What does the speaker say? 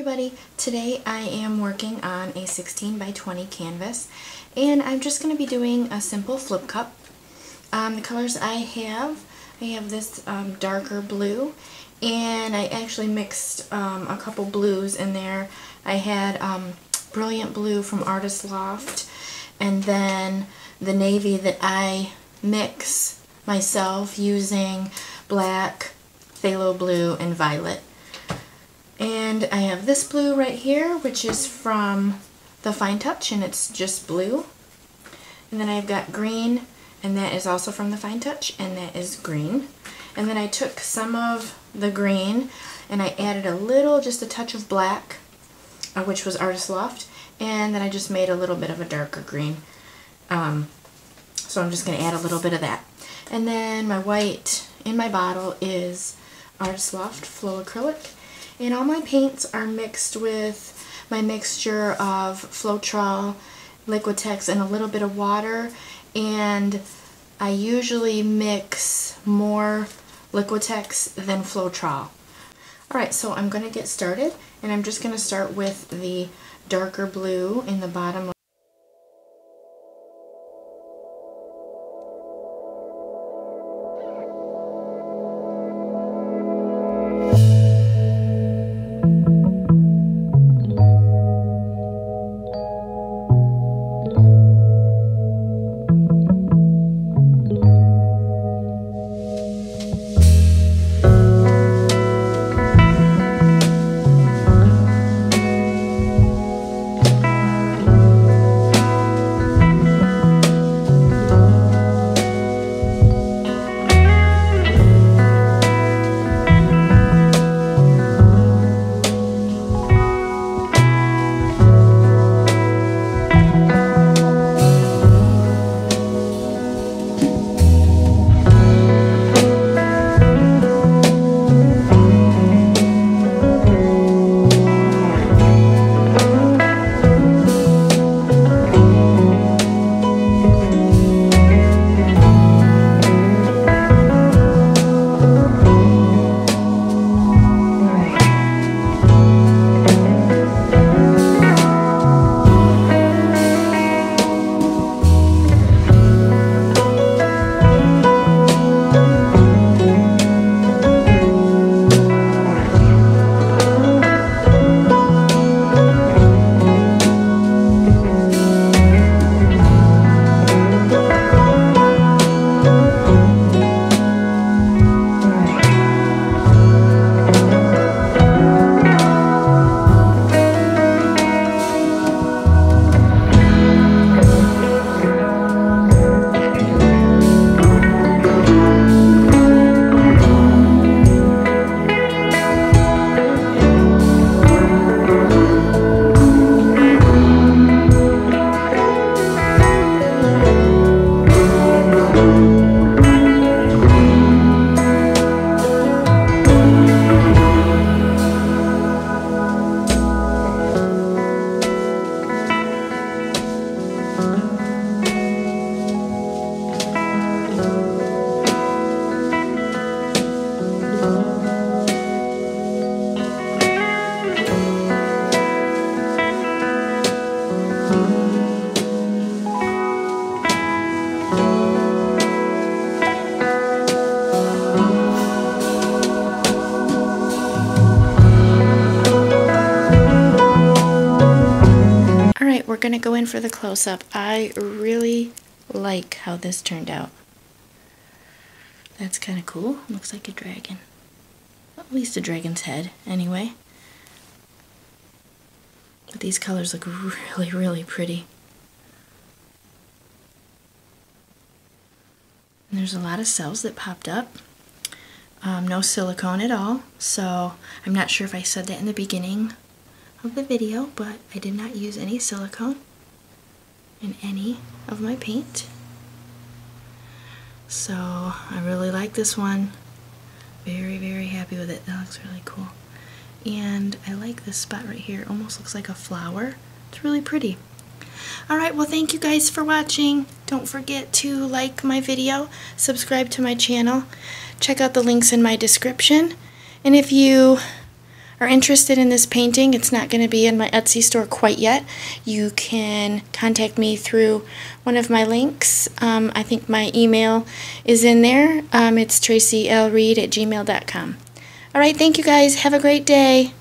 Everybody, today I am working on a 16 by 20 canvas and I'm just going to be doing a simple flip cup. Um, the colors I have, I have this um, darker blue and I actually mixed um, a couple blues in there. I had um, Brilliant Blue from Artist Loft and then the navy that I mix myself using black, phthalo blue, and violet. And I have this blue right here, which is from the Fine Touch, and it's just blue. And then I've got green, and that is also from the Fine Touch, and that is green. And then I took some of the green, and I added a little, just a touch of black, uh, which was Artist Loft, and then I just made a little bit of a darker green. Um, so I'm just going to add a little bit of that. And then my white in my bottle is Artist Loft Flow Acrylic. And all my paints are mixed with my mixture of Floetrol, Liquitex, and a little bit of water. And I usually mix more Liquitex than Floetrol. Alright, so I'm going to get started. And I'm just going to start with the darker blue in the bottom going to go in for the close-up. I really like how this turned out. That's kind of cool. Looks like a dragon. At least a dragon's head, anyway. But these colors look really, really pretty. And there's a lot of cells that popped up. Um, no silicone at all, so I'm not sure if I said that in the beginning of the video, but I did not use any silicone in any of my paint. So I really like this one. Very, very happy with it. That looks really cool. And I like this spot right here. It almost looks like a flower. It's really pretty. Alright, well thank you guys for watching. Don't forget to like my video, subscribe to my channel, check out the links in my description, and if you are interested in this painting, it's not going to be in my Etsy store quite yet. You can contact me through one of my links. Um, I think my email is in there. Um, it's tracielreed at gmail.com. All right, thank you guys. Have a great day.